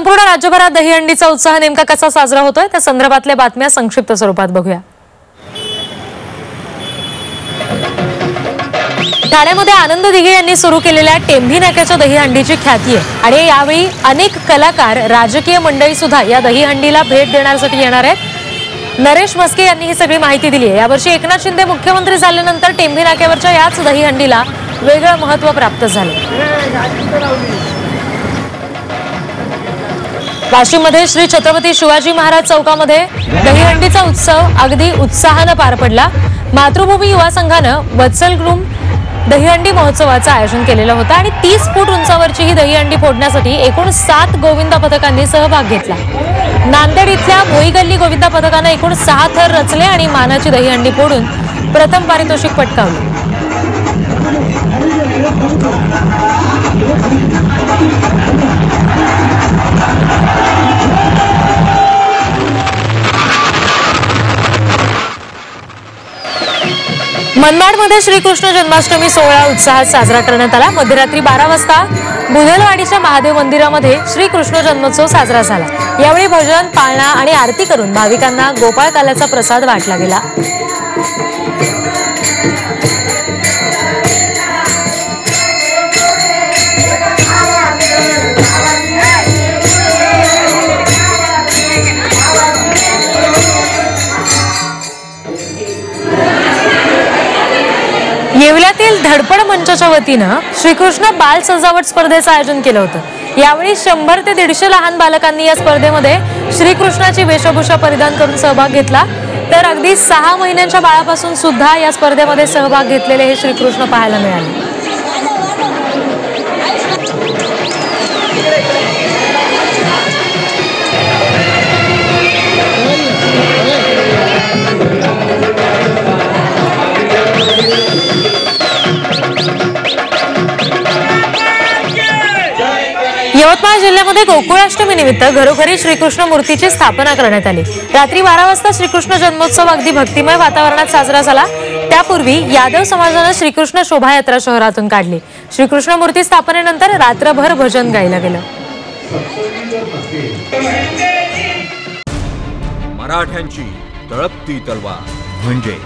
संपूर्ण राज्यभरात दहीहंडीचा उत्साह नेमका कसा साजरा होतोय? त्या संदर्भातल्या बातम्या संक्षिप्त स्वरूपात बघूया. ठाण्यामध्ये आनंद दिघे यांनी सुरू केलेल्या टेंभी नाक्याच्या दहीहंडीची ख्याती आहे. आणि यावेळी अनेक कलाकार राजकीय मंडळी सुद्धा या दहीहंडीला भेट देण्यासाठी येणार आहेत. नरेश मस्के यांनी ही सगळी माहिती दिली आहे. यावर्षी एकनाथ शिंदे मुख्यमंत्री झाल्यानंतर टेंभी नाक्यावरच्या याच दहीहंडीला वेगळं महत्त्व प्राप्त झालं. वाशिममध्ये श्री छत्रपती शिवाजी महाराज चौकामध्ये दहीहंडीचा उत्सव अगदी उत्साहानं पार पडला. मातृभूमी युवा संघानं वत्सल ग्रुम दहीहंडी महोत्सवाचं आयोजन केलेलं होतं आणि तीस फूट उंचावरची ही दहीहंडी फोडण्यासाठी एकूण सात गोविंदा पथकांनी सहभाग घेतला. नांदेड इथल्या भोई गल्ली गोविंदा पथकानं एकूण सहा थर रचले आणि मानाची दहीहंडी फोडून प्रथम पारितोषिक पटकावलं. मनमाडमध्ये श्रीकृष्ण जन्माष्टमी सोहळा उत्साहात साजरा करण्यात आला. मध्यरात्री बारा वाजता बुधलवाडीच्या महादेव मंदिरामध्ये श्रीकृष्ण जन्मोत्सव साजरा झाला. यावेळी भजन पाळणा आणि आरती करून भाविकांना गोपाळ काल्याचा प्रसाद वाटला गेला. येथील धडपड मंचाच्या वतीनं श्रीकृष्ण बाल सजावट स्पर्धेचं आयोजन केलं होतं. यावेळी शंभर ते दीडशे लहान बालकांनी या स्पर्धेमध्ये श्रीकृष्णाची वेशभूषा परिधान करून सहभाग घेतला. तर अगदी सहा महिन्यांच्या बाळापासून सुद्धा या स्पर्धेमध्ये सहभाग घेतलेले हे श्रीकृष्ण पाहायला मिळाले. जिल्ह्यामध्ये गोकुळाष्टमी निमित्त घरोघरी श्रीकृष्ण मूर्तीची स्थापना करण्यात आली. रात्री बारा वाजता श्रीकृष्ण जन्मोत्सव अगदी भक्तिमय वातावरणात साजरा झाला. त्यापूर्वी यादव समाजानं श्रीकृष्ण शोभायात्रा शहरातून काढली. श्रीकृष्ण मूर्ती स्थापनेनंतर रात्रभर भजन गायलं गेलं. मराठ्यांची तळपती तलवार म्हणजे